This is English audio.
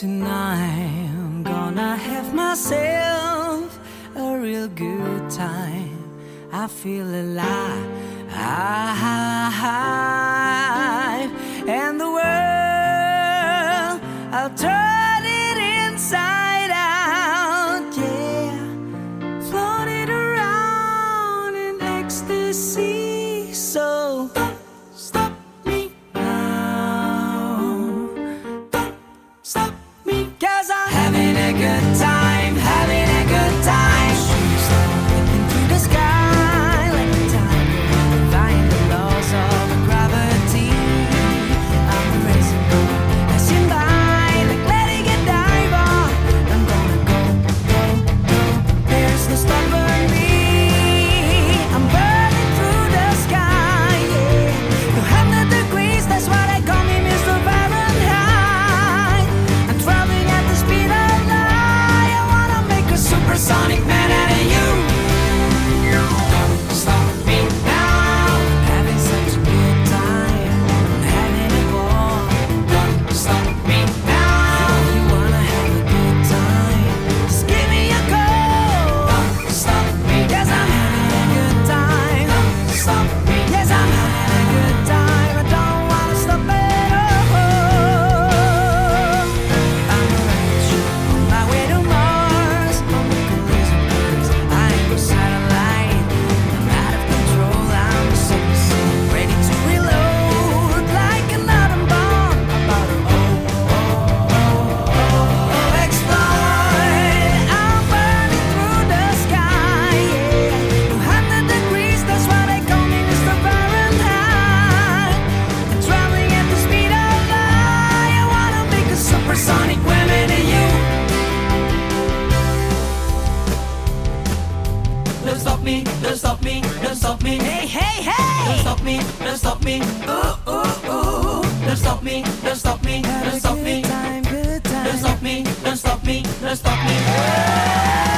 Tonight I'm gonna have myself a real good time. I feel alive, and the world I'll turn it inside. don't stop me, don't stop me. Hey, hey, hey! Don't stop me, don't stop me. Ooh, ooh, ooh. Don't stop me, don't stop me, don't stop me. Good time, good time. Don't stop me, don't stop me, don't stop me. Yeah.